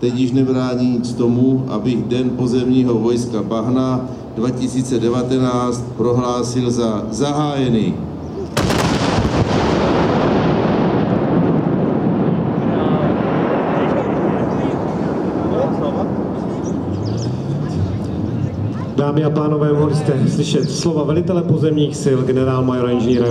teď již nebrání nic tomu, abych Den pozemního vojska Bahna 2019 prohlásil za zahájený. Dámy a pánové, mohli jste slyšet slova velitele pozemních sil, generál majora inženýra